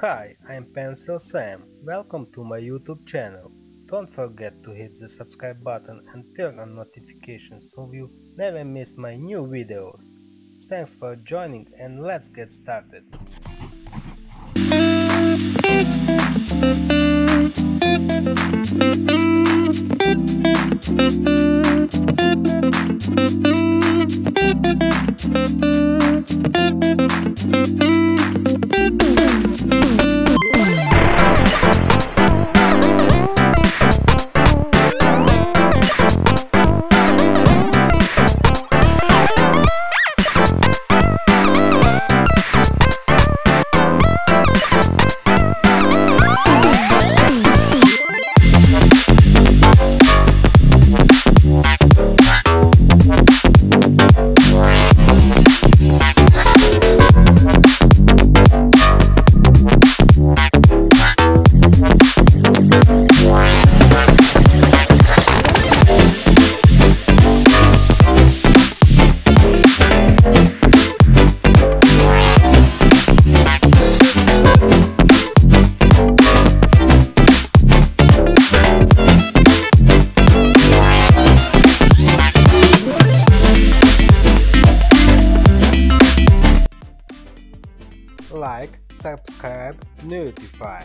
Hi, I'm Pencil Sam. Welcome to my YouTube channel. Don't forget to hit the subscribe button and turn on notifications so you never miss my new videos. Thanks for joining and let's get started. Like, subscribe, notify.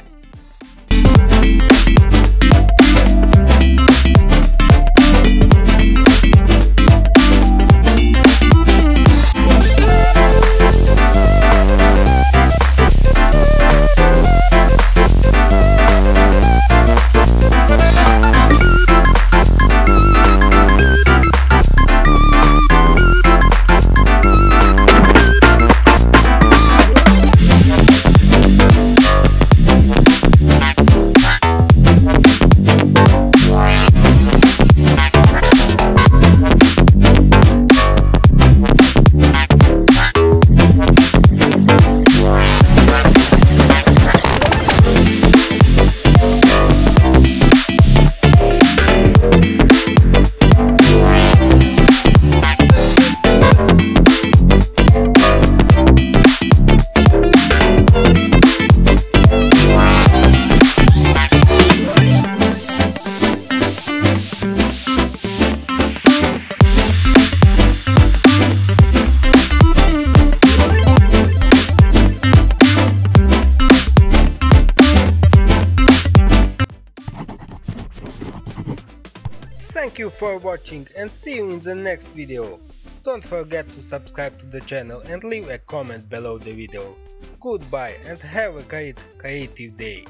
Thank you for watching and see you in the next video. Don't forget to subscribe to the channel and leave a comment below the video. Goodbye and have a great creative day.